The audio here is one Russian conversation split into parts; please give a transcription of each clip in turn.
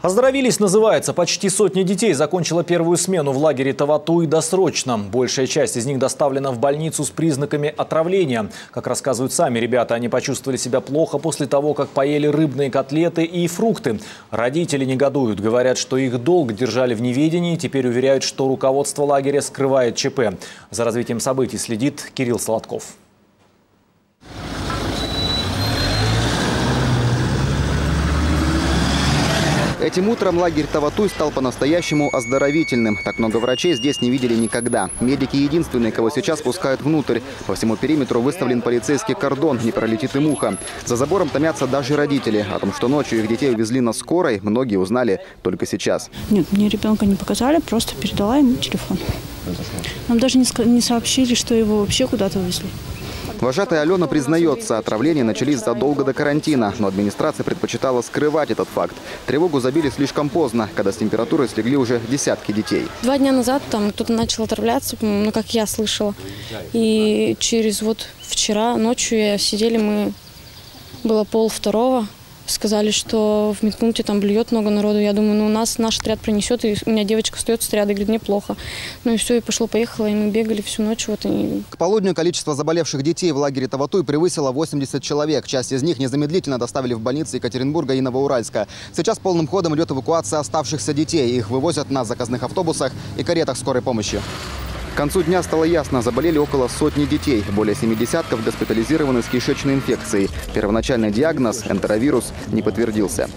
Оздоровились, называется. Почти сотни детей закончила первую смену в лагере Тавату и досрочно. Большая часть из них доставлена в больницу с признаками отравления. Как рассказывают сами ребята, они почувствовали себя плохо после того, как поели рыбные котлеты и фрукты. Родители негодуют. Говорят, что их долг держали в неведении. Теперь уверяют, что руководство лагеря скрывает ЧП. За развитием событий следит Кирилл Солодков. Этим утром лагерь Таватуй стал по-настоящему оздоровительным. Так много врачей здесь не видели никогда. Медики единственные, кого сейчас пускают внутрь. По всему периметру выставлен полицейский кордон, не пролетит и муха. За забором томятся даже родители. О том, что ночью их детей увезли на скорой, многие узнали только сейчас. Нет, мне ребенка не показали, просто передала ему телефон. Нам даже не сообщили, что его вообще куда-то увезли. Вожатая Алена признается, отравления начались задолго до карантина, но администрация предпочитала скрывать этот факт. Тревогу забили слишком поздно, когда с температурой слегли уже десятки детей. Два дня назад там кто-то начал отравляться, ну, как я слышала. И через вот вчера ночью я сидели мы, было пол второго, сказали, что в медпункте там блюет много народу. Я думаю, ну у нас наш отряд принесет, и у меня девочка остается с отряда, говорит, мне плохо. Ну и все, и пошло-поехало, и мы бегали всю ночь. Вот, и... К полудню количество заболевших детей в лагере Таватуй превысило 80 человек. Часть из них незамедлительно доставили в больницы Екатеринбурга и Новоуральска. Сейчас полным ходом идет эвакуация оставшихся детей. Их вывозят на заказных автобусах и каретах скорой помощи. Концу дня стало ясно, заболели около сотни детей. Более семи десятков госпитализированы с кишечной инфекцией. Первоначальный диагноз – энтеровирус – не подтвердился.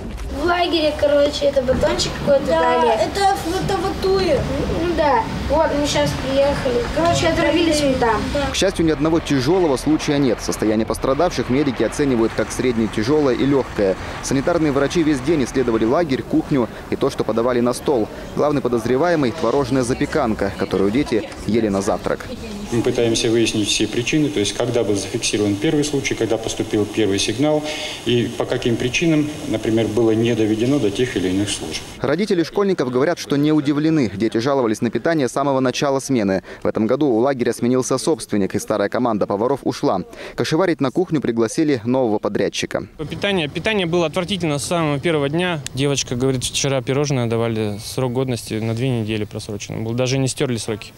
В лагере, короче, это батончик какой-то да, дали. это в Таватуе. Ну да, вот мы сейчас приехали. Короче, отравились мы там. К счастью, ни одного тяжелого случая нет. Состояние пострадавших медики оценивают как средне тяжелое и легкое. Санитарные врачи весь день исследовали лагерь, кухню и то, что подавали на стол. Главный подозреваемый – творожная запеканка, которую дети ели на завтрак. Мы пытаемся выяснить все причины, то есть когда был зафиксирован первый случай, когда поступил первый сигнал и по каким причинам, например, было не доведено до тех или иных служб. Родители школьников говорят, что не удивлены. Дети жаловались на питание с самого начала смены. В этом году у лагеря сменился собственник, и старая команда поваров ушла. Кошеварить на кухню пригласили нового подрядчика. Питание, питание было отвратительно с самого первого дня. Девочка говорит, вчера пирожное давали срок годности на две недели просрочено. Был. Даже не стерли сроки.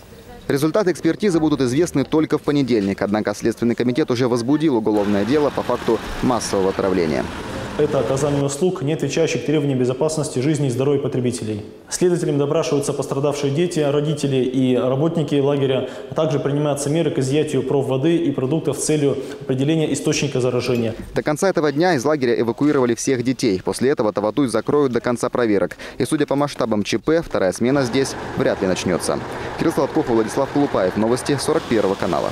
Результаты экспертизы будут известны только в понедельник. Однако Следственный комитет уже возбудил уголовное дело по факту массового отравления это оказание услуг, не отвечающих требованиям безопасности жизни и здоровья потребителей. Следователям допрашиваются пострадавшие дети, родители и работники лагеря, а также принимаются меры к изъятию проб воды и продуктов с целью определения источника заражения. До конца этого дня из лагеря эвакуировали всех детей. После этого Таватуй закроют до конца проверок. И судя по масштабам ЧП, вторая смена здесь вряд ли начнется. Кирилл Сладков Владислав Колупаев. Новости 41 канала.